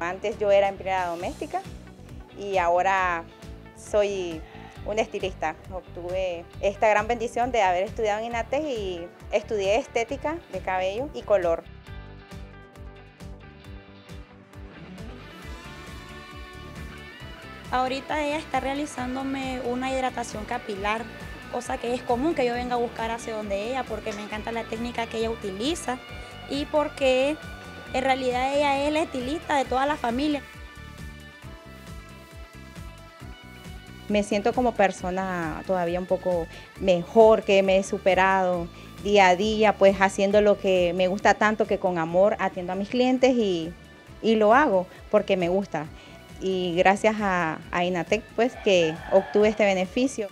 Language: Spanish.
Antes yo era empleada doméstica y ahora soy un estilista. Obtuve esta gran bendición de haber estudiado en INATES y estudié estética de cabello y color. Ahorita ella está realizándome una hidratación capilar, cosa que es común que yo venga a buscar hacia donde ella porque me encanta la técnica que ella utiliza y porque en realidad ella es la estilista de toda la familia. Me siento como persona todavía un poco mejor, que me he superado día a día, pues haciendo lo que me gusta tanto que con amor atiendo a mis clientes y, lo hago porque me gusta. Y gracias a, a Inatec pues que obtuve este beneficio.